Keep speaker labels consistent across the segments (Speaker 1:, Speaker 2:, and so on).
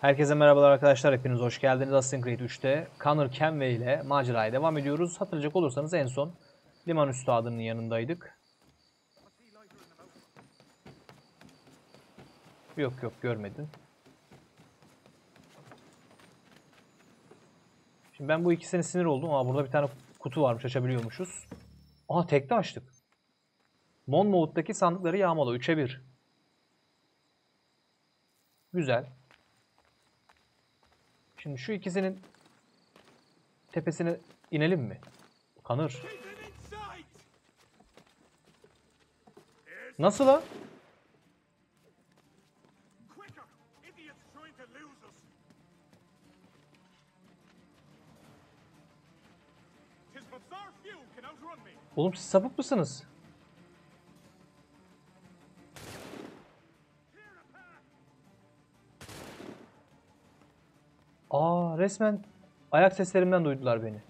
Speaker 1: Herkese merhabalar arkadaşlar. Hepiniz hoş geldiniz. Assassin's Creed 3'te Connor Kenway ile maceraya devam ediyoruz. Hatırlayacak olursanız en son liman üstadının yanındaydık. Yok yok görmedin. Şimdi ben bu ikisine sinir oldum ama burada bir tane kutu varmış açabiliyormuşuz. Aha tekte açtık. Monmouth'taki sandıkları yağmala 3'e 1. Güzel. Şimdi şu ikisinin tepesine inelim mi? Kanır. Nasıl
Speaker 2: ha?
Speaker 1: Oğlum siz sapık mısınız? Aa resmen ayak seslerimden duydular beni.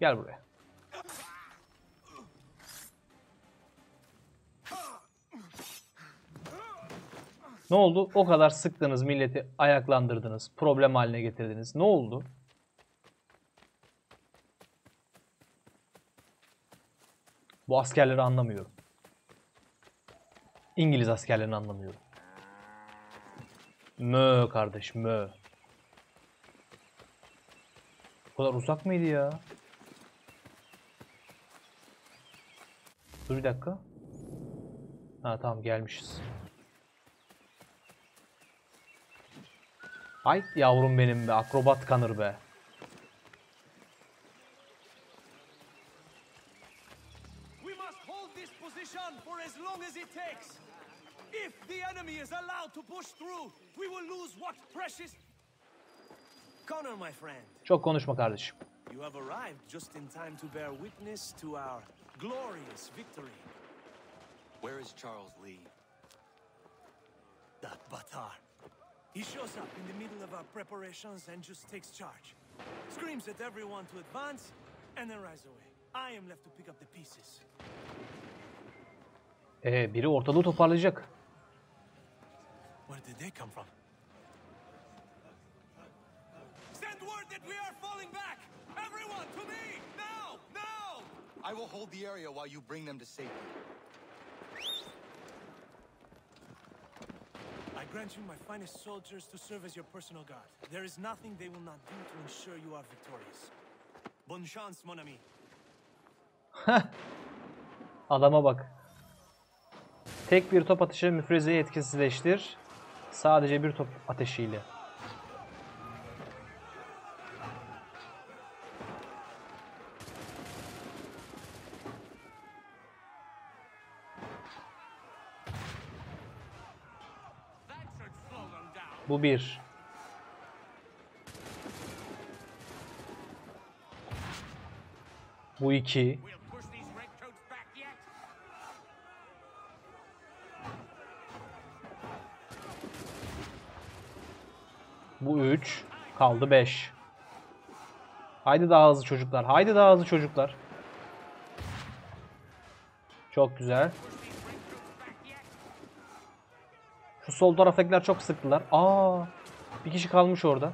Speaker 1: Gel buraya. Ne oldu? O kadar sıktınız milleti, ayaklandırdınız, problem haline getirdiniz. Ne oldu? Bu askerleri anlamıyorum. İngiliz askerlerini anlamıyorum. Mö kardeş, mö. Bu kadar uzak mıydı ya? Dur bir dakika. Ha tamam gelmişiz. Ay yavrum benim be akrobat kanır be.
Speaker 3: We must hold this position for as long as it takes. If the enemy is allowed to push through, we will lose what precious. Connor, my friend,
Speaker 1: Çok konuşma kardeşim.
Speaker 3: you have arrived just in time to bear witness to our glorious victory.
Speaker 4: Where is Charles Lee?
Speaker 3: That Batar. He shows up in the middle of our preparations and just takes charge. Screams at everyone to advance and then rides away. I am left to pick up the pieces.
Speaker 1: Ee, biri ortalığı toparlayacak.
Speaker 3: Where did they come from? Send word that we are falling back! Everyone to me! Now! Now!
Speaker 4: I will hold the area while you bring them to safety.
Speaker 3: I grant you my finest soldiers to serve as your personal guard. There is nothing they will not do to ensure you are victorious. Bonne chance, mon ami.
Speaker 1: Adama bak. Tek bir top atışı müfrezeyi etkisizleştir. Sadece bir top ateşiyle. Bu bir. Bu iki. Bu 3. Kaldı 5. Haydi daha hızlı çocuklar. Haydi daha hızlı çocuklar. Çok güzel. Şu sol taraftakiler çok sıktılar. Aa! Bir kişi kalmış orada.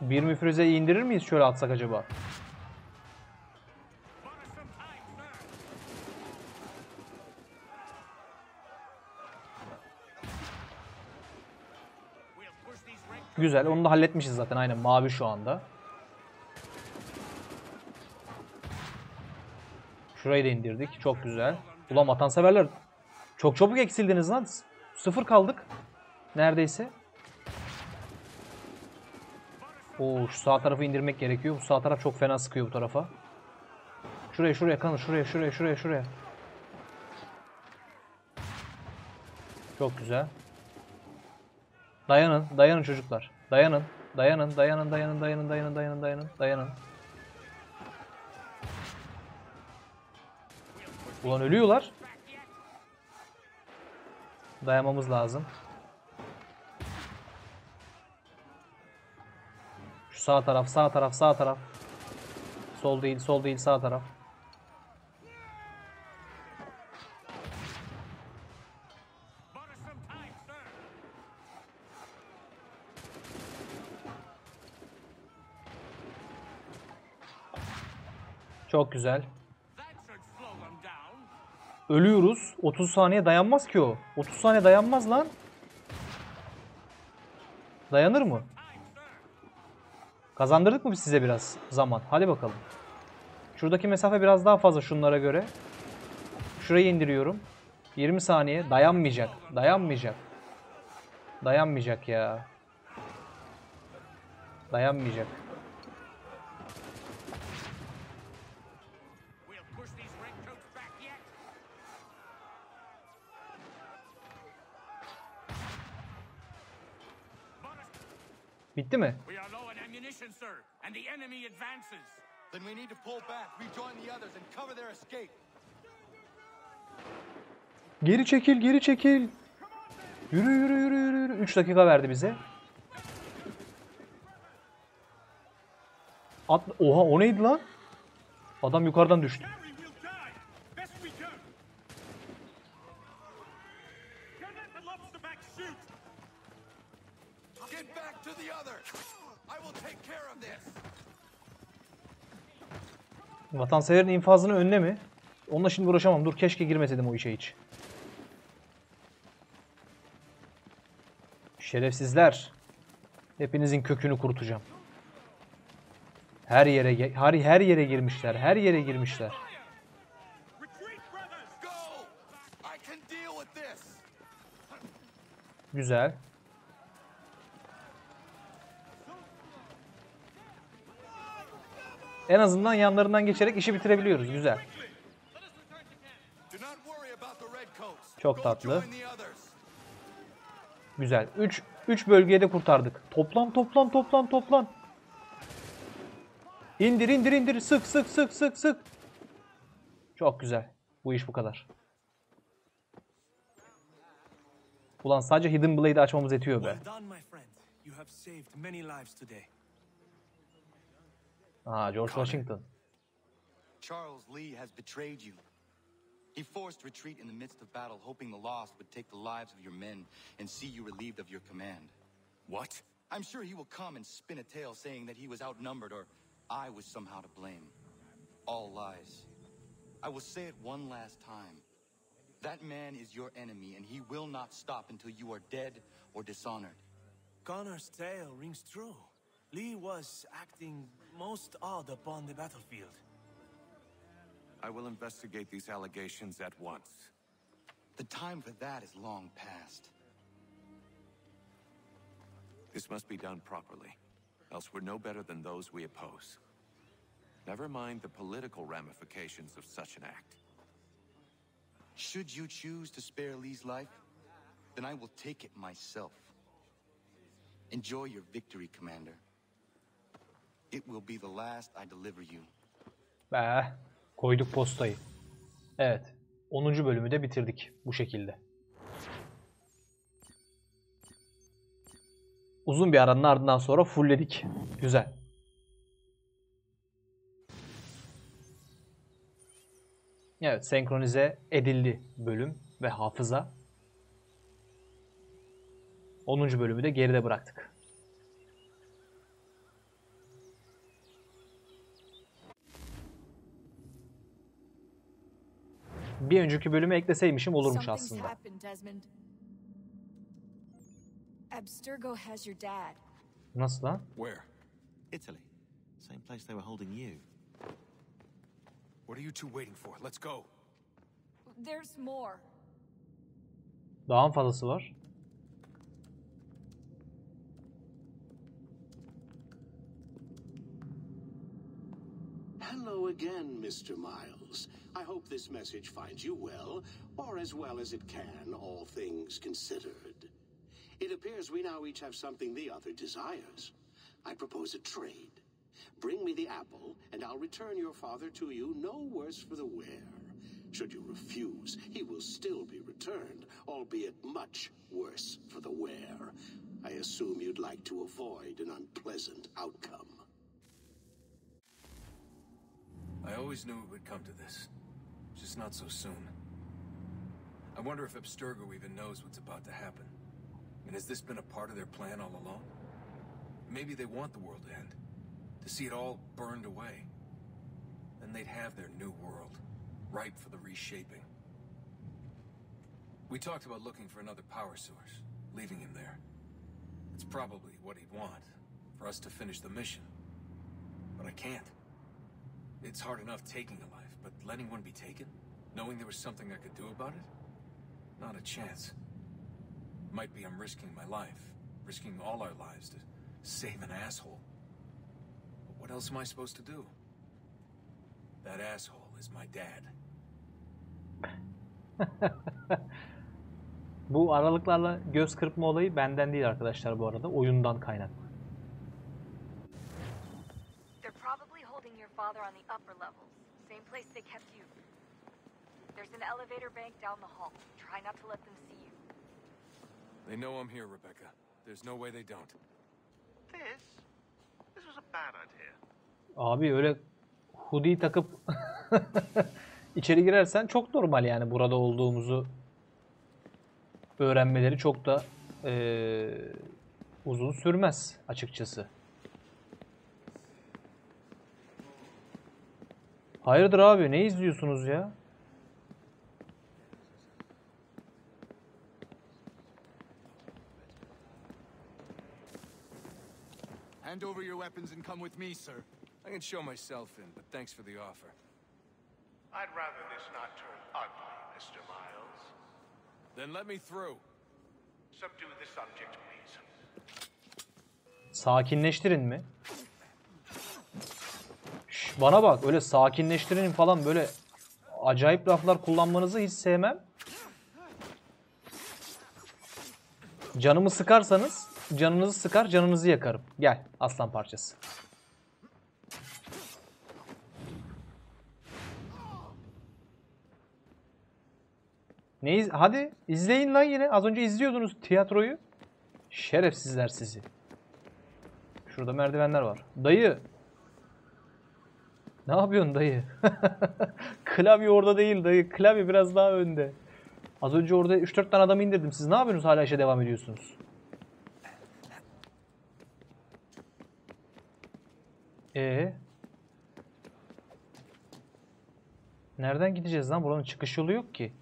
Speaker 1: Bir müfrezeyi indirir miyiz şöyle atsak acaba? Güzel. Onu da halletmişiz zaten. Aynen mavi şu anda. Şurayı da indirdik. Çok güzel. Ulan vatanseverler çok çabuk eksildiniz lan. Sıfır kaldık. Neredeyse. Oo şu sağ tarafı indirmek gerekiyor. Bu sağ taraf çok fena sıkıyor bu tarafa. Şuraya şuraya kanı şuraya şuraya şuraya şuraya. Çok güzel. Dayanın, dayanın çocuklar. Dayanın, dayanın, dayanın, dayanın, dayanın, dayanın, dayanın, dayanın, dayanın. Ulan ölüyorlar. Dayanmamız lazım. Sağ taraf, sağ taraf, sağ taraf. Sol değil, sol değil, sağ taraf. Çok güzel. Ölüyoruz. 30 saniye dayanmaz ki o. 30 saniye dayanmaz lan. Dayanır mı? Kazandırdık mı biz size biraz zaman? Hadi bakalım. Şuradaki mesafe biraz daha fazla şunlara göre. Şurayı indiriyorum. 20 saniye. Dayanmayacak. Dayanmayacak. Dayanmayacak ya. Dayanmayacak.
Speaker 2: Enemy advances.
Speaker 4: Then we need to pull back, rejoin the others, and cover their escape.
Speaker 1: Geri çekil, geri çekil. Yürü, yürü, yürü, yürü, yürü. 3 dakika verdi bize. At Oha o neydi lan? Adam yukarıdan düştü. Vatanseverin infazını önle mi? Onunla şimdi uğraşamam. Dur keşke girmeseydim o işe hiç. Şerefsizler. Hepinizin kökünü kurutacağım. Her yere her, her yere girmişler. Her yere girmişler.
Speaker 2: Retreat,
Speaker 1: En azından yanlarından geçerek işi bitirebiliyoruz. Güzel. Çok tatlı. Güzel. 3 3 bölgeye de kurtardık. Toplan toplan toplan toplan. İndir indir indir. Sık sık sık sık sık. Çok güzel. Bu iş bu kadar. Ulan sadece Hidden Blade'i açmamız yetiyor be.
Speaker 3: Today.
Speaker 1: Aa George Washington.
Speaker 4: Charles Lee has betrayed you. He forced retreat in the midst of battle, hoping the loss would take the lives of your men and see you relieved of your command.
Speaker 2: What?
Speaker 4: I'm sure he will come and spin a tale saying that he was outnumbered or I was somehow to blame. All lies. I will say it one last time. That man is your enemy, and he will not stop until you are dead or dishonored.
Speaker 3: Connor's tale rings true. Lee was acting most odd upon the battlefield.
Speaker 5: I will investigate these allegations at once.
Speaker 4: The time for that is long past.
Speaker 5: This must be done properly, else we're no better than those we oppose. Never mind the political ramifications of such an act.
Speaker 4: Should you choose to spare Lee's life, then I will take it myself. Enjoy your victory, Commander. It will be the last I deliver you.
Speaker 1: Be, koyduk postayı. Evet. 10. bölümü de bitirdik bu şekilde. Uzun bir aranın ardından sonra fullledik. Güzel. Evet, senkronize edildi bölüm ve hafıza. 10. bölümü de geride bıraktık. Bir önceki bölümü ekleseymişim olurmuş aslında.
Speaker 6: Abstergo has your dad.
Speaker 1: Nasıl lan?
Speaker 5: Where?
Speaker 7: Italy. Same place they were holding you.
Speaker 5: What are you two waiting for? Let's go.
Speaker 6: There's more.
Speaker 1: Daha fazlası var?
Speaker 8: Hello again, Mr. Miles. I hope this message finds you well, or as well as it can, all things considered. It appears we now each have something the other desires. I propose a trade. Bring me the apple, and I'll return your father to you no worse for the wear. Should you refuse, he will still be returned, albeit much worse for the wear. I assume you'd like to avoid an unpleasant outcome.
Speaker 9: I always knew it would come to this. Just not so soon. I wonder if Abstergo even knows what's about to happen. And has this been a part of their plan all along? Maybe they want the world to end. To see it all burned away. Then they'd have their new world, ripe for the reshaping. We talked about looking for another power source, leaving him there. It's probably what he'd want, for us to finish the mission. But I can't. It's hard enough taking a life, but letting one be taken? Knowing there was something I could do about it? Not a chance. Might be I'm risking my life, risking all our lives to save an asshole. But what else am I supposed to do? That asshole is my dad.
Speaker 1: Bu aralıklarla göz kırpma olayı benden değil arkadaşlar bu arada. Oyundan kaynaklı.
Speaker 6: Father on the upper levels. Same place they kept you. There's an elevator bank down the hall. Try not to let them see you.
Speaker 9: They know I'm here, Rebecca. There's no way they don't.
Speaker 7: This? This was a bad idea.
Speaker 1: Abi öyle hoodie takıp içeri girersen çok normal yani burada olduğumuzu öğrenmeleri çok da eee, uzun sürmez açıkçası. Hayırdır abi ne izliyorsunuz ya?
Speaker 4: Hand over your weapons and come with me, sir.
Speaker 9: I can show myself in, but thanks for the offer.
Speaker 10: I'd rather this not turn ugly, Mr. Miles.
Speaker 9: Then let me through.
Speaker 10: Subdue the subject, please.
Speaker 1: Sakinleştirin mi? Bana bak öyle sakinleştirin falan böyle acayip laflar kullanmanızı hiç sevmem. Canımı sıkarsanız canınızı sıkar canınızı yakarım. Gel aslan parçası. Ne iz- Hadi izleyin lan yine. Az önce izliyordunuz tiyatroyu. Şerefsizler sizi. Şurada merdivenler var. Dayı. Ne yapıyorsun dayı? Klavye orada değil dayı. Klavye biraz daha önde. Az önce orada 3-4 tane adamı indirdim. Siz ne yapıyorsunuz hala işe devam ediyorsunuz? Ee? Nereden gideceğiz lan? Buranın çıkış yolu yok ki.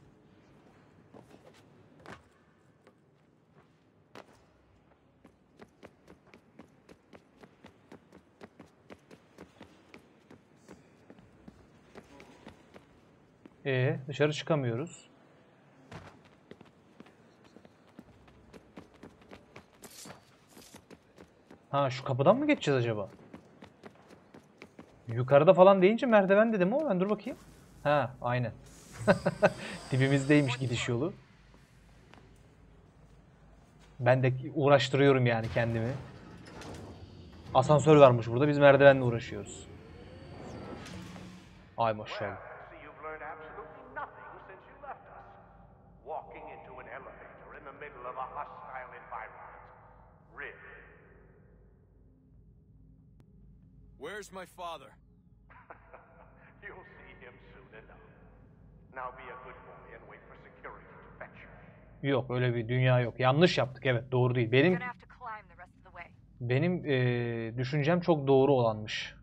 Speaker 1: Ee, dışarı çıkamıyoruz. Ha şu kapıdan mı geçeceğiz acaba? Yukarıda falan deyince merdiven dedim ama ben dur bakayım. Ha aynen. Dibimizdeymiş gidiş yolu. Ben de uğraştırıyorum yani kendimi. Asansör varmış burada biz merdivenle uğraşıyoruz. Ay maşallah.
Speaker 10: So you've learned absolutely nothing since you left us. Walking into an elevator in the middle of a hostile environment. Really?
Speaker 9: Where's my father?
Speaker 10: You'll see him soon enough. Now be a good boy and wait for security to fetch you.
Speaker 1: Yok öyle bir dünya yok. Yanlış yaptık evet doğru değil. Benim benim eee, düşüncem çok doğru olanmış.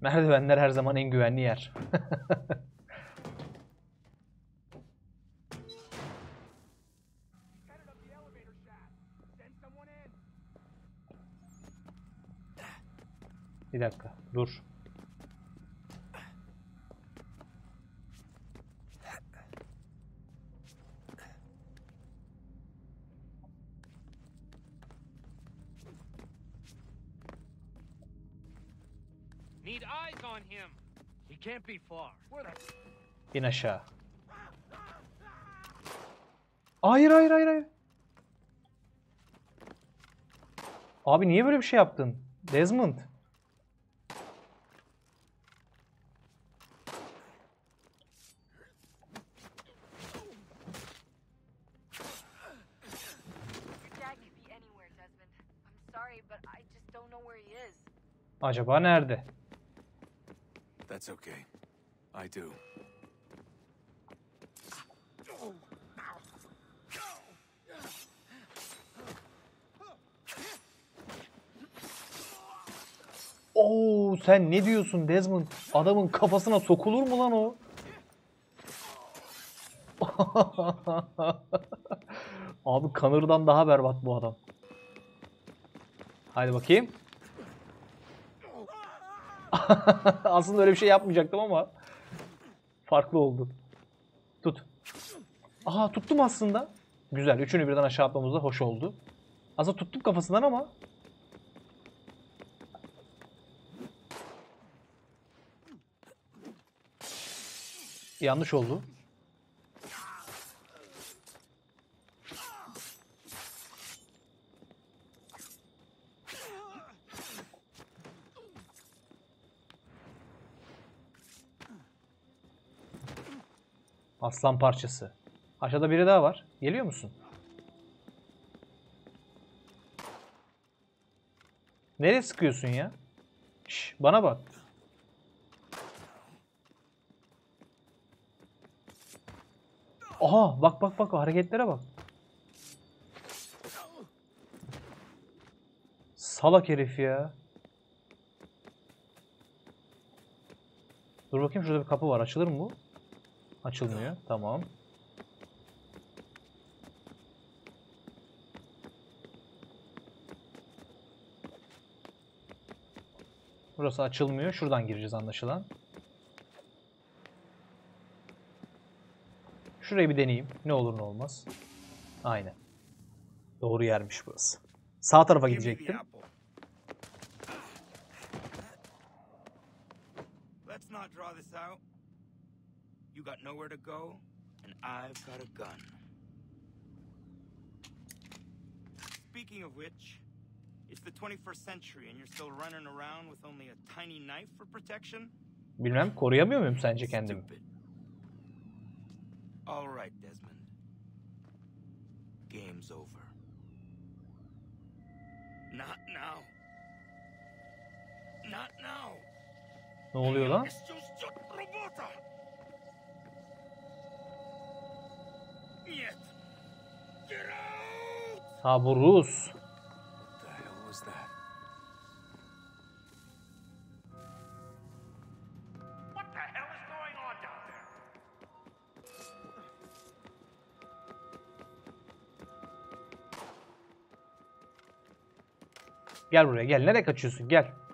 Speaker 1: Merdivenler her zaman en güvenli yer. Bir dakika dur. İn aşağı. Hayır hayır hayır hayır. Abi niye böyle bir şey yaptın? Desmond. Acaba nerede?
Speaker 5: That's okay. I do.
Speaker 1: Oo sen ne diyorsun Desmond? Adamın kafasına sokulur mu lan o? Abi kanırdan daha berbat bu adam. Haydi bakayım. Aslında öyle bir şey yapmayacaktım ama farklı oldu. Tut. Aha tuttum aslında. Güzel. Üçünü birden aşağı atmamız da hoş oldu. Aslında tuttum kafasından ama yanlış oldu. Aslan parçası. Aşağıda biri daha var. Geliyor musun? Nereye sıkıyorsun ya? Şş, bana bak. Aha bak bak bak hareketlere bak. Salak herif ya. Dur bakayım şurada bir kapı var. Açılır mı bu? Açılmıyor. Tamam. Burası açılmıyor. Şuradan gireceğiz anlaşılan. Şurayı bir deneyeyim. Ne olur ne olmaz. Aynen. Doğru yermiş burası. Sağ tarafa gidecektim.
Speaker 11: Let's not draw this out. Got nowhere to go, and I've got a gun. Speaking of which, it's the 21st century and you're still running around with only a tiny knife for protection?
Speaker 1: Bilmem koruyamıyor muyum sence kendimi?
Speaker 11: Stupid. All right, Desmond. Game's over. Not now. Not now.
Speaker 1: Ne oluyor lan?
Speaker 10: On down there?
Speaker 1: Gel buraya gel. Nereye kaçıyorsun? Gel.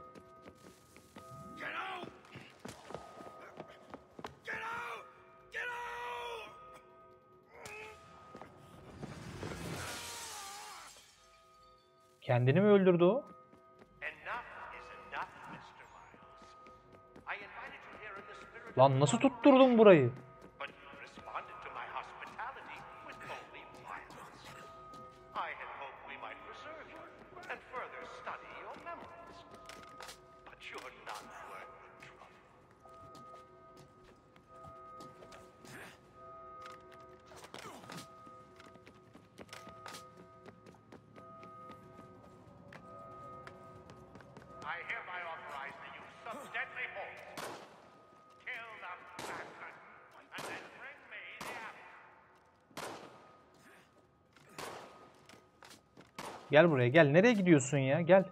Speaker 1: Kendini mi öldürdü o? Lan nasıl tutturdun burayı? Gel buraya gel. Nereye gidiyorsun ya? Gel.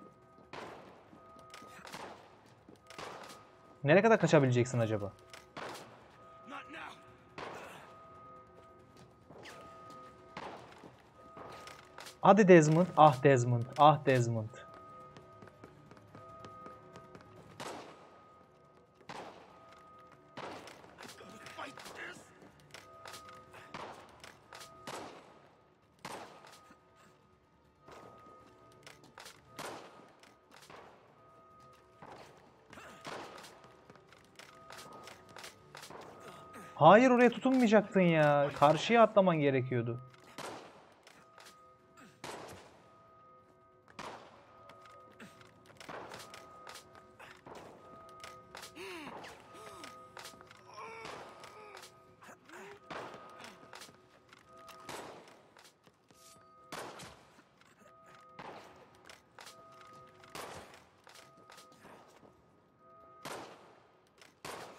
Speaker 1: Nereye kadar kaçabileceksin acaba? Hadi Desmond. Ah Desmond. Ah Desmond. Hayır oraya tutunmayacaktın ya. Karşıya atlaman gerekiyordu.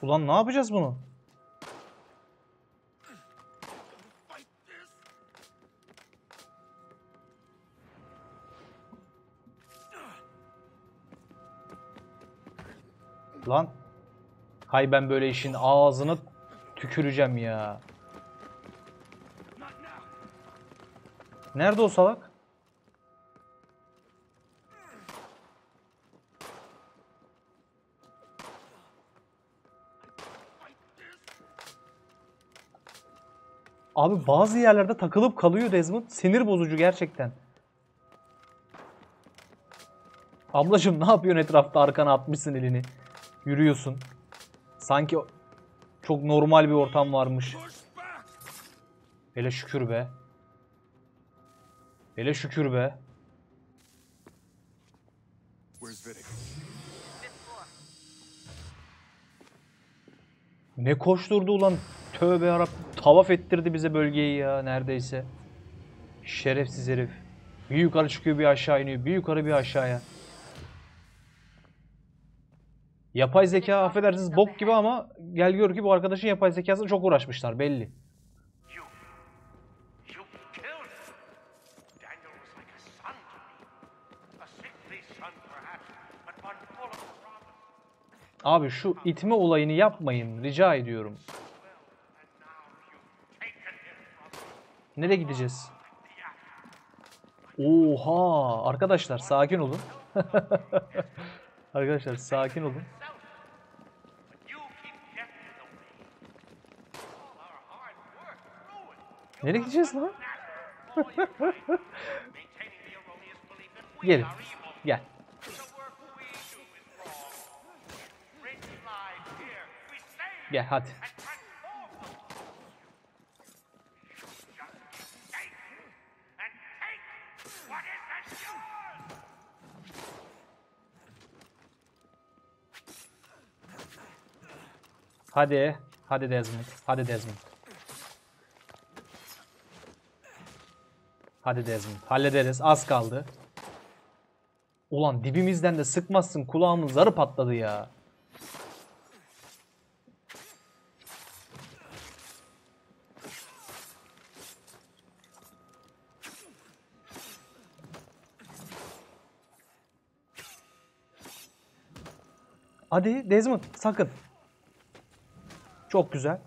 Speaker 1: Ulan ne yapacağız bunu? Lan. Hay ben böyle işin ağzını tüküreceğim ya. Nerede o salak? Abi bazı yerlerde takılıp kalıyor Desmond. Sinir bozucu gerçekten. Ablacım ne yapıyorsun etrafta arkana atmışsın elini. Yürüyorsun. Sanki çok normal bir ortam varmış. Hele şükür be. Hele şükür be. Ne koşturdu ulan. Tövbe yarabbim. Tavaf ettirdi bize bölgeyi ya neredeyse. Şerefsiz herif. Bir yukarı çıkıyor bir aşağı iniyor. Bir yukarı bir aşağıya. Yapay zeka affedersiniz bok gibi ama gel gör ki bu arkadaşın yapay zekasına çok uğraşmışlar belli. Abi şu itme olayını yapmayın rica ediyorum. Nereye gideceğiz? Oha! Arkadaşlar sakin olun. Arkadaşlar sakin olun. Nereye gideceğiz lan? Gelin. Gel. Gel hadi. Hadi. Hadi Desmond. Hadi Desmond. Hadi Desmond. Hallederiz. Az kaldı. Ulan dibimizden de sıkmazsın. Kulağımın zarı patladı ya. Hadi Desmond sakın. Çok güzel.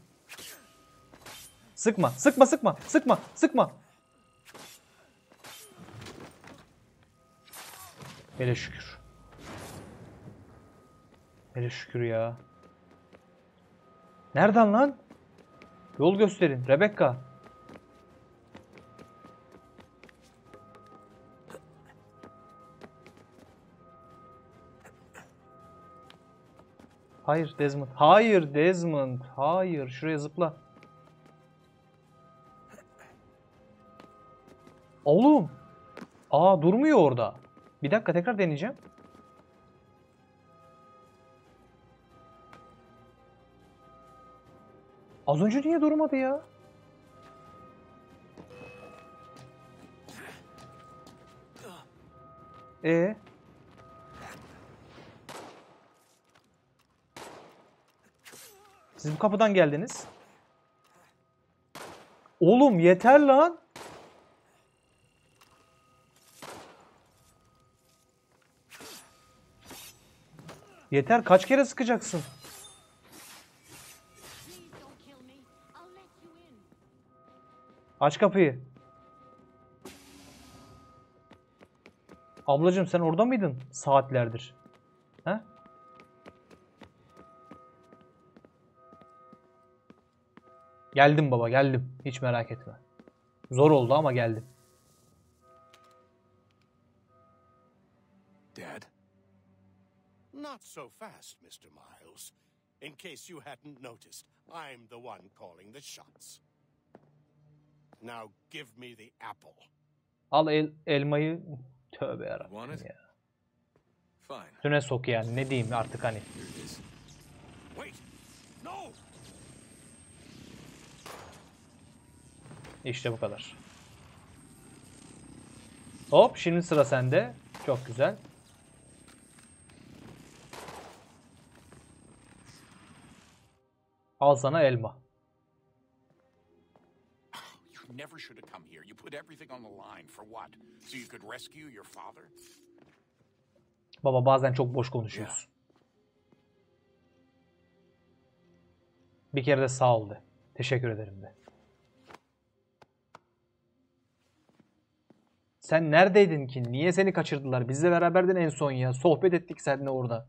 Speaker 1: Sıkma, sıkma, sıkma, sıkma, sıkma. Hele şükür. Hele şükür ya. Nereden lan? Yol gösterin. Rebecca. Hayır Desmond. Hayır Desmond. Hayır. Şuraya zıpla. Oğlum. Aa durmuyor orada. Bir dakika tekrar deneyeceğim. Az önce niye durmadı ya? E Siz bu kapıdan geldiniz. Oğlum yeter lan. Yeter kaç kere sıkacaksın? Aç kapıyı. Ablacığım sen orada mıydın saatlerdir? He? Geldim baba geldim. Hiç merak etme. Zor oldu ama geldim.
Speaker 8: Not so fast, Mr. Miles. In case you hadn't noticed, I'm the one calling the shots. Now give me the apple.
Speaker 1: Al el, elmayı. Tövbe yarabbim ya.
Speaker 5: Fine.
Speaker 1: Üstüne sok yani ne diyeyim artık hani. İşte bu kadar. Hop şimdi sıra sende. Çok güzel. Al sana elma.
Speaker 12: You never should have come here. You put everything on the line for what? So you could rescue your father?
Speaker 1: Baba bazen çok boş konuşuyoruz. Bir kere de sağ ol de. Teşekkür ederim de. Sen neredeydin ki? Niye seni kaçırdılar? Bizle beraberdin en son ya. Sohbet ettik seninle orada.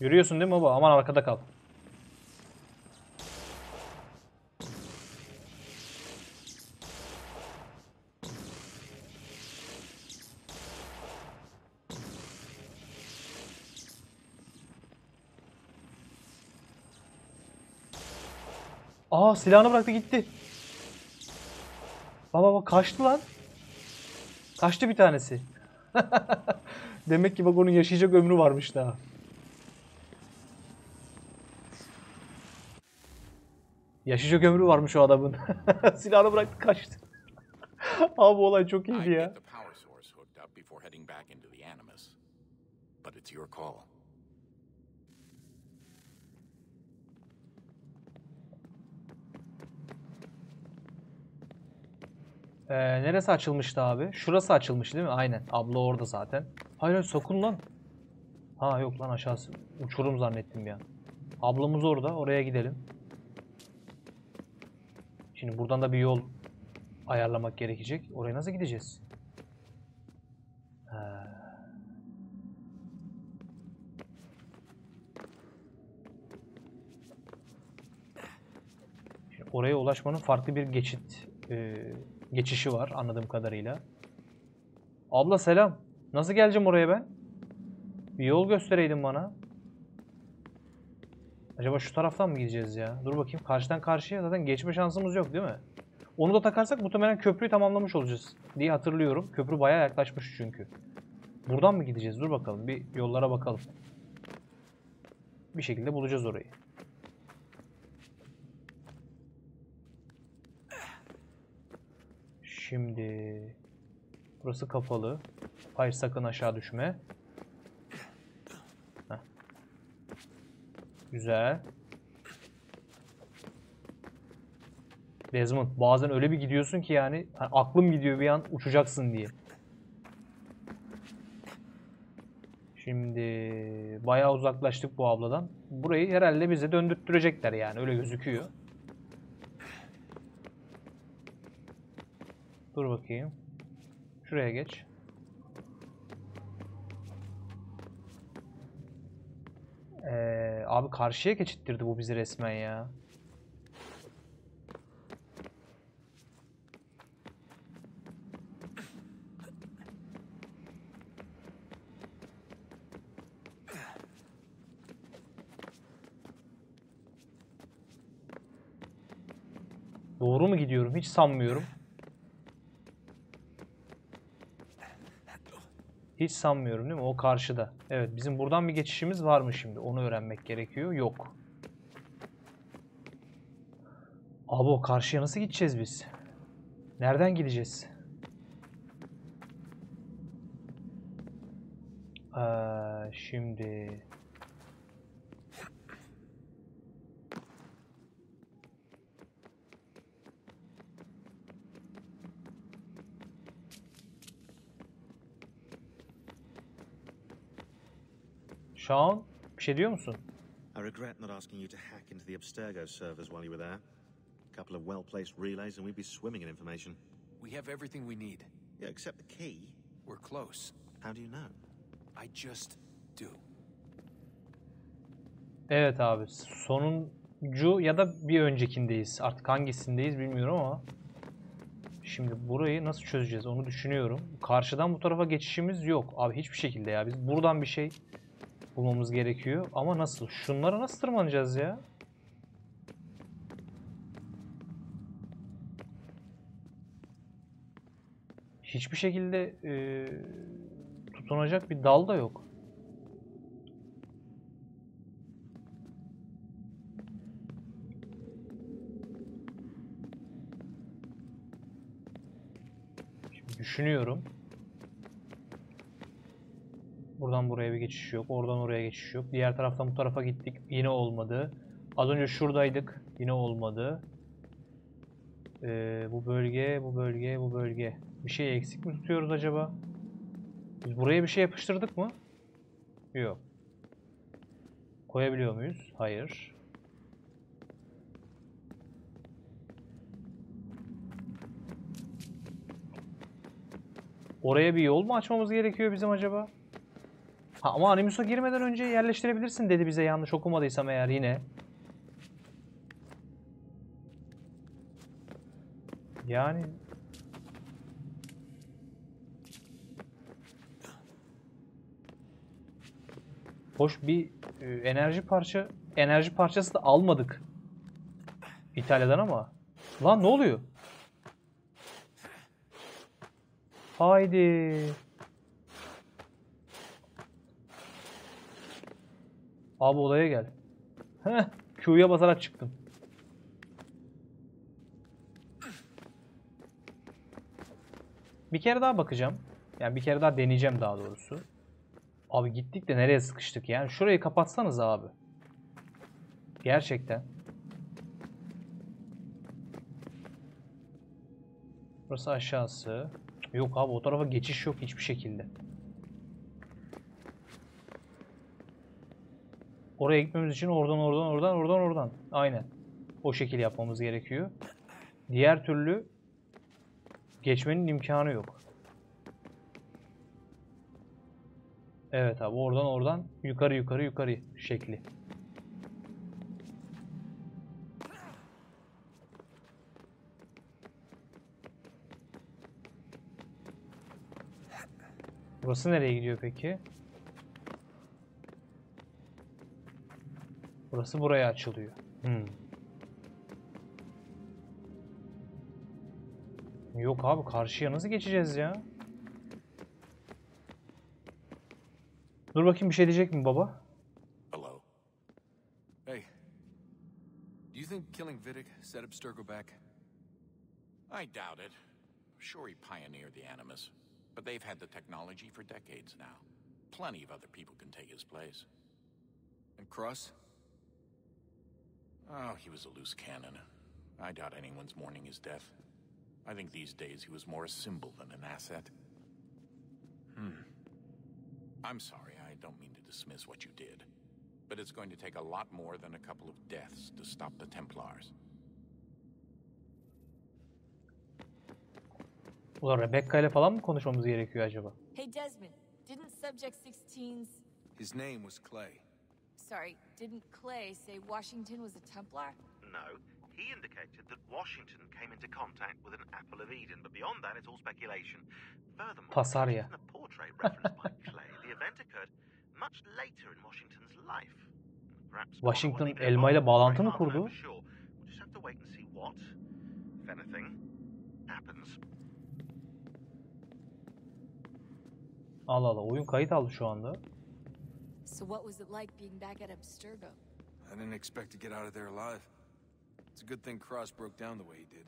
Speaker 1: Yürüyorsun değil mi baba? Aman arkada kal. Aa silahını bıraktı gitti. Baba bak kaçtı lan. Kaçtı bir tanesi. Demek ki bak onun yaşayacak ömrü varmış daha. Yaşayacak ömrü varmış o adamın. Silahını bıraktı kaçtı. Abi olay çok iyiydi ya.
Speaker 12: But it's your call.
Speaker 1: Ee, neresi açılmıştı abi? Şurası açılmış değil mi? Aynen. Abla orada zaten. Hayır hayır sokun lan. Ha yok lan aşağısı. Uçurum zannettim ya. Ablamız orada. Oraya gidelim. Şimdi buradan da bir yol ayarlamak gerekecek. Oraya nasıl gideceğiz? Ha. Şimdi oraya ulaşmanın farklı bir geçit e, geçişi var anladığım kadarıyla. Abla selam. Nasıl geleceğim oraya ben? Bir yol göstereydin bana. Acaba şu taraftan mı gideceğiz ya? Dur bakayım. Karşıdan karşıya zaten geçme şansımız yok değil mi? Onu da takarsak muhtemelen köprüyü tamamlamış olacağız diye hatırlıyorum. Köprü bayağı yaklaşmış çünkü. Buradan mı gideceğiz? Dur bakalım. Bir yollara bakalım. Bir şekilde bulacağız orayı. Şimdi burası kapalı. Hayır sakın aşağı düşme. Güzel. Desmond bazen öyle bir gidiyorsun ki yani hani aklım gidiyor bir an uçacaksın diye. Şimdi bayağı uzaklaştık bu abladan. Burayı herhalde bize döndürtecekler yani öyle gözüküyor. Dur bakayım. Şuraya geç. Ee, abi karşıya geçittirdi bu bizi resmen ya. Doğru mu gidiyorum? Hiç sanmıyorum. Hiç sanmıyorum değil mi? O karşıda. Evet bizim buradan bir geçişimiz var mı şimdi? Onu öğrenmek gerekiyor. Yok. Abi o karşıya nasıl gideceğiz biz? Nereden gideceğiz? Ee, şimdi... Sean, bir şey diyor musun?
Speaker 13: I regret not asking you to hack into the Abstergo servers while you were there. A couple of well-placed relays and we'd be swimming in information.
Speaker 5: We have everything we need.
Speaker 13: Yeah, except the key.
Speaker 5: We're close.
Speaker 13: How do you know?
Speaker 5: I just do.
Speaker 1: Evet abi. Sonuncu ya da bir öncekindeyiz. Artık hangisindeyiz bilmiyorum ama. Şimdi burayı nasıl çözeceğiz onu düşünüyorum. Karşıdan bu tarafa geçişimiz yok. Abi hiçbir şekilde ya. Biz buradan bir şey bulmamız gerekiyor. Ama nasıl? Şunlara nasıl tırmanacağız ya? hiçbir şekilde e, tutunacak bir dal da yok. Şimdi düşünüyorum. Buradan buraya bir geçiş yok. Oradan oraya geçiş yok. Diğer taraftan bu tarafa gittik. Yine olmadı. Az önce şuradaydık. Yine olmadı. Ee, bu bölge, bu bölge, bu bölge. Bir şey eksik mi tutuyoruz acaba? Biz buraya bir şey yapıştırdık mı? Yok. Koyabiliyor muyuz? Hayır. Oraya bir yol mu açmamız gerekiyor bizim acaba? Ha, ama Animus'a girmeden önce yerleştirebilirsin dedi bize yanlış okumadıysam eğer yine. Yani hoş bir e, enerji parça enerji parçası da almadık İtalya'dan ama lan ne oluyor? Haydi. Abi odaya gel. Heh, Q'ya basarak çıktım. Bir kere daha bakacağım. Yani bir kere daha deneyeceğim daha doğrusu. Abi gittik de nereye sıkıştık yani? Şurayı kapatsanız abi. Gerçekten. Burası aşağısı. Yok abi o tarafa geçiş yok hiçbir şekilde. Oraya gitmemiz için oradan oradan oradan oradan oradan. Aynen. O şekil yapmamız gerekiyor. Diğer türlü geçmenin imkanı yok. Evet abi oradan oradan yukarı yukarı yukarı şekli. Burası nereye gidiyor peki? Burası buraya açılıyor. Hmm. Yok abi karşıya nasıl geçeceğiz ya? Dur bakayım bir şey diyecek mi baba?
Speaker 9: Hello. Hey. Do you think killing Vidic set Abstergo back?
Speaker 12: I doubt it. Sure, he pioneered the Animus, but they've had the technology for decades now. Plenty of other people can take his place.
Speaker 9: And Cross?
Speaker 12: Oh, he was a loose cannon. I doubt anyone's mourning his death. I think these days he was more a symbol than an asset. Hmm. I'm sorry, I don't mean to dismiss what you did. But it's going to take a lot more than a couple of deaths to stop the Templars.
Speaker 1: Ulan Rebecca ile falan mı konuşmamız gerekiyor acaba?
Speaker 14: Hey, Desmond, didn't Subject 16's.
Speaker 9: His name was Clay.
Speaker 14: Sorry, didn't Clay say Washington was a Templar?
Speaker 13: No, he indicated that Washington came into contact with an Apple of Eden, but beyond that, it's all speculation. Furthermore,
Speaker 1: Pasarya.
Speaker 13: in the portrait referenced by Clay, the event occurred much later in Washington's life. Perhaps
Speaker 1: Washington
Speaker 13: Connor will
Speaker 1: elma ile
Speaker 13: alone.
Speaker 1: bağlantı mı
Speaker 13: hard to know
Speaker 1: kurdu?
Speaker 13: for Sure. We'll just have to wait and see what, if anything, happens.
Speaker 1: Allah Allah oyun kayıt aldı şu anda.
Speaker 14: So, what was it like being back at Abstergo?
Speaker 9: I didn't expect to get out of there alive. It's a good thing Cross broke down the way he did.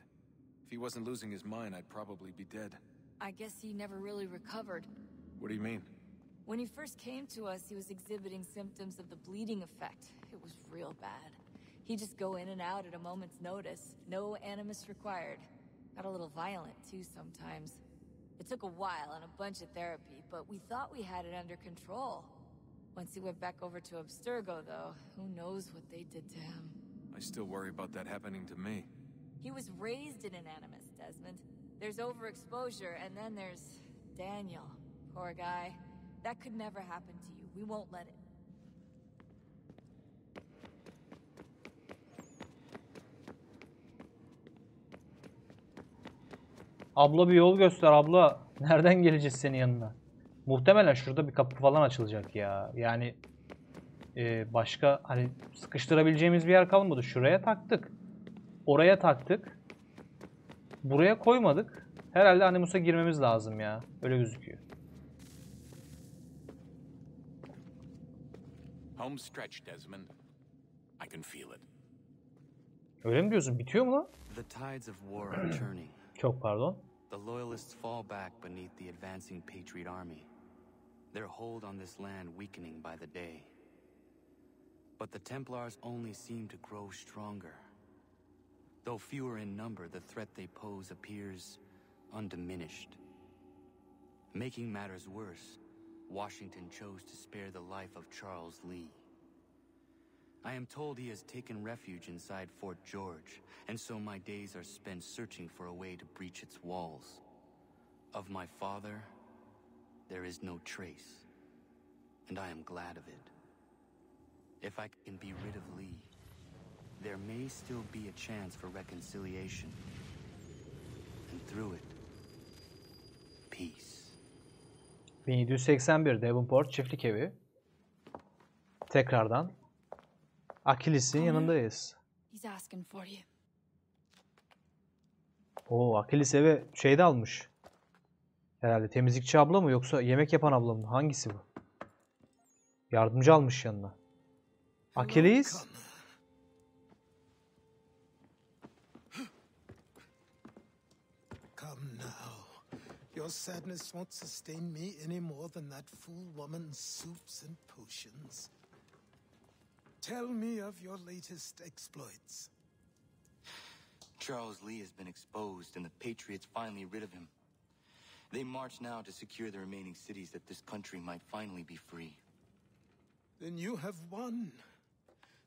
Speaker 9: If he wasn't losing his mind, I'd probably be dead.
Speaker 14: I guess he never really recovered.
Speaker 9: What do you mean?
Speaker 14: When he first came to us, he was exhibiting symptoms of the bleeding effect. It was real bad. He'd just go in and out at a moment's notice. No animus required. Got a little violent, too, sometimes. It took a while and a bunch of therapy, but we thought we had it under control. Once he went back over to Abstergo, though, who knows what they did to him.
Speaker 9: I still worry about that happening to me.
Speaker 14: He was raised in an animus, Desmond. There's overexposure, and then there's Daniel. Poor guy. That could never happen to you. We won't let it.
Speaker 1: Abla bir yol göster abla. Nereden geleceğiz senin yanına? Muhtemelen şurada bir kapı falan açılacak ya. Yani e, başka hani sıkıştırabileceğimiz bir yer kalmadı. Şuraya taktık. Oraya taktık. Buraya koymadık. Herhalde Animus'a girmemiz lazım ya. Öyle gözüküyor.
Speaker 12: Home stretch, Desmond. I can feel it.
Speaker 1: Öyle mi diyorsun? Bitiyor mu lan?
Speaker 15: The tides of war are turning.
Speaker 1: Çok pardon.
Speaker 15: The Loyalists fall back beneath the advancing Patriot army. Their hold on this land weakening by the day. But the Templars only seem to grow stronger. Though fewer in number, the threat they pose appears undiminished. Making matters worse, Washington chose to spare the life of Charles Lee. I am told he has taken refuge inside Fort George, and so my days are spent searching for a way to breach its walls. Of my father, there is no trace, and I am glad of it. If I can be rid of Lee, there may still be a chance for reconciliation. And through it, peace.
Speaker 1: 1781 Devonport çiftlik evi. Tekrardan Akilis'in yanındayız.
Speaker 14: He's asking for you.
Speaker 1: Oo Akilis eve şey de almış. Herhalde temizlikçi abla mı yoksa yemek yapan abla mı? Hangisi bu? Yardımcı almış yanına.
Speaker 16: Now. Your sadness won't sustain me any more than that fool woman's soups and potions. Tell me of your latest exploits.
Speaker 4: Charles Lee has been exposed, and the Patriots finally rid of him. They march now to secure the remaining cities that this country might finally be free.
Speaker 16: Then you have won.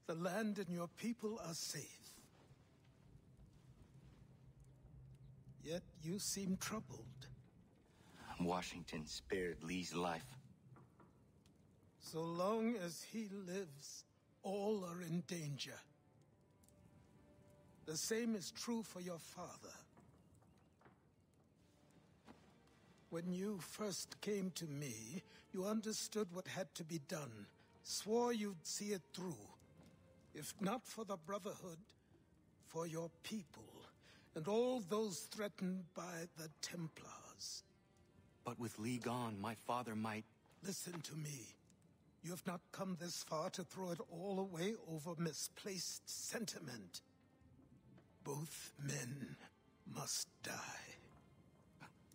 Speaker 16: The land and your people are safe. Yet you seem troubled.
Speaker 4: Washington spared Lee's life.
Speaker 16: So long as he lives, all are in danger. The same is true for your father. When you first came to me, you understood what had to be done, swore you'd see it through. If not for the Brotherhood, for your people, and all those threatened by the Templars.
Speaker 4: But with Lee gone, my father might.
Speaker 16: Listen to me. You have not come this far to throw it all away over misplaced sentiment. Both men must die.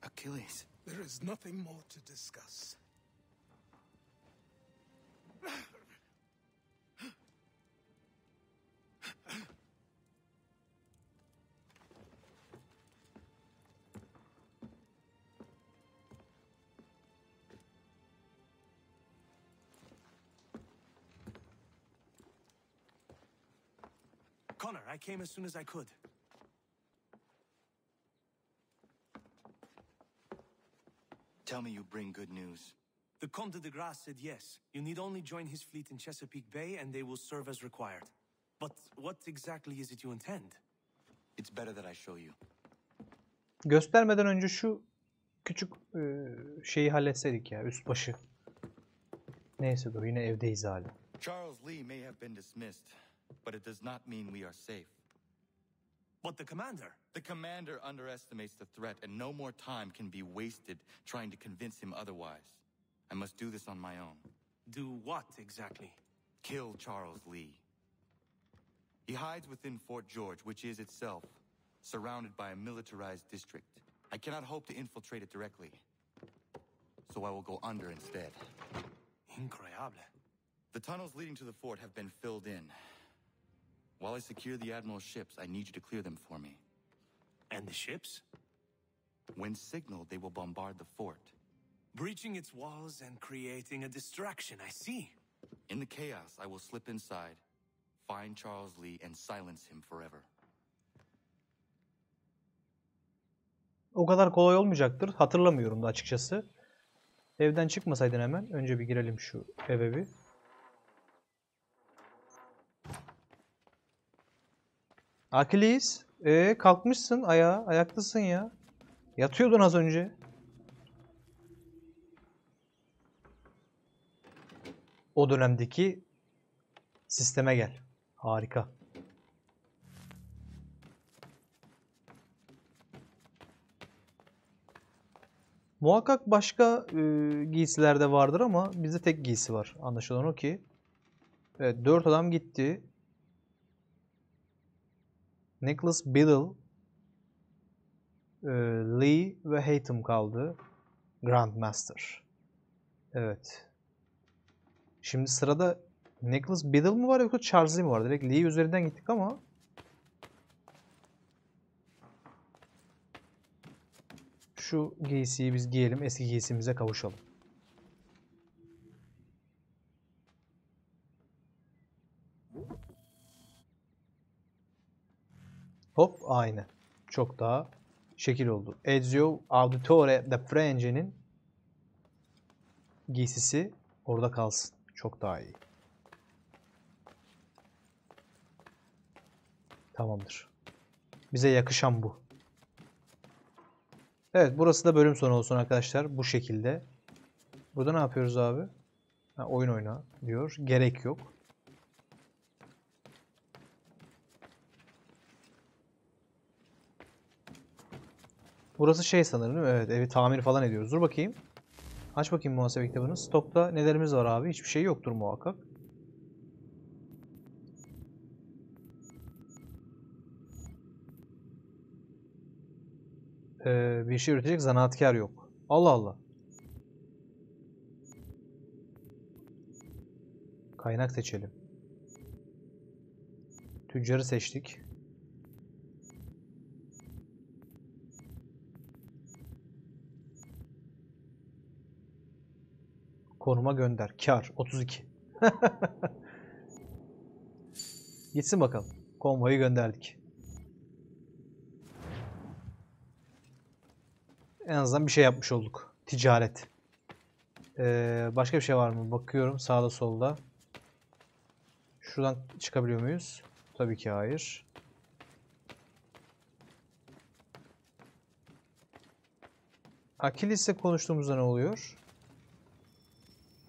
Speaker 4: Achilles.
Speaker 16: There is nothing more to discuss.
Speaker 3: Connor, I came as soon as I could.
Speaker 4: Tell me you bring good news.
Speaker 3: The Comte de Grasse said yes. You need only join his fleet in Chesapeake Bay and they will serve as required. But what exactly is it you intend?
Speaker 4: It's better that I show you.
Speaker 1: Göstermeden önce şu küçük e, şeyi halletseydik ya üst başı. Neyse dur yine evdeyiz hala.
Speaker 4: Charles Lee may have been dismissed, but it does not mean we are safe.
Speaker 3: But the commander?
Speaker 4: The commander underestimates the threat, and no more time can be wasted trying to convince him otherwise. I must do this on my own.
Speaker 3: Do what exactly?
Speaker 4: Kill Charles Lee. He hides within Fort George, which is itself surrounded by a militarized district. I cannot hope to infiltrate it directly. So I will go under instead.
Speaker 3: Incroyable.
Speaker 4: The tunnels leading to the fort have been filled in. While I secure the Admiral's ships, I need you to clear them for me.
Speaker 3: And the ships?
Speaker 4: When signaled, they will bombard the fort.
Speaker 3: Breaching its walls and creating a distraction, I see.
Speaker 4: In the chaos, I will slip inside, find Charles Lee, and silence him forever.
Speaker 1: O kadar kolay olmayacaktır. Hatırlamıyorum da açıkçası. Evden çıkmasaydın hemen. Önce bir girelim şu eve bir. Akilis. Ee, kalkmışsın ayağa. Ayaklısın ya. Yatıyordun az önce. O dönemdeki sisteme gel. Harika. Muhakkak başka e, giysiler de vardır ama bizde tek giysi var. Anlaşılan o ki. Evet 4 adam gitti. Nicholas Biddle, e, Lee ve Haytham kaldı. Grandmaster. Evet. Şimdi sırada Nicholas Biddle mı var yoksa Charles Lee mi var? Direkt Lee üzerinden gittik ama şu giysiyi biz giyelim. Eski giysimize kavuşalım. Hop aynı. Çok daha şekil oldu. Ezio Auditore da Frange'nin giysisi orada kalsın. Çok daha iyi. Tamamdır. Bize yakışan bu. Evet burası da bölüm sonu olsun arkadaşlar. Bu şekilde. Burada ne yapıyoruz abi? Ha, oyun oyna diyor. Gerek yok. Burası şey sanırım değil mi? Evet evi tamir falan ediyoruz. Dur bakayım. Aç bakayım muhasebe kitabını. Stokta nelerimiz var abi? Hiçbir şey yoktur muhakkak. Ee, bir şey üretecek zanaatkar yok. Allah Allah. Kaynak seçelim. Tüccarı seçtik. Konuma gönder. Kar 32. Gitsin bakalım. Konvoyu gönderdik. En azından bir şey yapmış olduk. Ticaret. Ee, başka bir şey var mı? Bakıyorum sağda solda. Şuradan çıkabiliyor muyuz? Tabii ki hayır. Akilis'le konuştuğumuzda ne oluyor?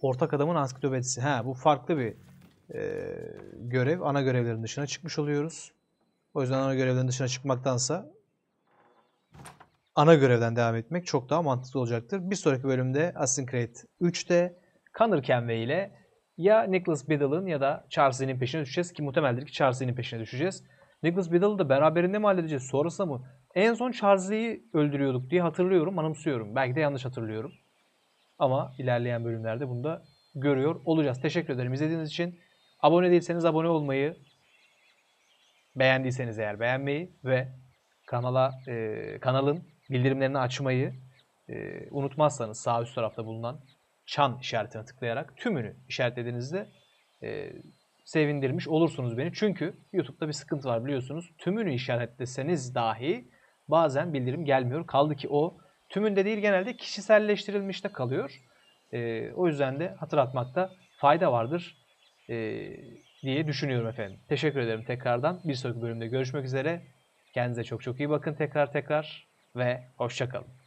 Speaker 1: Ortak adamın ansiklopedisi. Ha bu farklı bir e, görev. Ana görevlerin dışına çıkmış oluyoruz. O yüzden ana görevlerin dışına çıkmaktansa ana görevden devam etmek çok daha mantıklı olacaktır. Bir sonraki bölümde Assassin's Creed 3'te Connor Kenway ile ya Nicholas Biddle'ın ya da Charles Lee'nin peşine düşeceğiz ki muhtemeldir ki Charles Lee'nin peşine düşeceğiz. Nicholas Biddle'ı da beraberinde mi halledeceğiz? Sonrasında mı? En son Charles Lee'yi öldürüyorduk diye hatırlıyorum, anımsıyorum. Belki de yanlış hatırlıyorum. Ama ilerleyen bölümlerde bunu da görüyor olacağız. Teşekkür ederim izlediğiniz için. Abone değilseniz abone olmayı, beğendiyseniz eğer beğenmeyi ve kanala e, kanalın bildirimlerini açmayı e, unutmazsanız sağ üst tarafta bulunan çan işaretine tıklayarak tümünü işaretlediğinizde e, sevindirmiş olursunuz beni. Çünkü YouTube'da bir sıkıntı var biliyorsunuz. Tümünü işaretleseniz dahi bazen bildirim gelmiyor. Kaldı ki o tümünde değil genelde kişiselleştirilmiş de kalıyor. E, o yüzden de hatırlatmakta fayda vardır e, diye düşünüyorum efendim. Teşekkür ederim tekrardan. Bir sonraki bölümde görüşmek üzere. Kendinize çok çok iyi bakın tekrar tekrar ve hoşçakalın.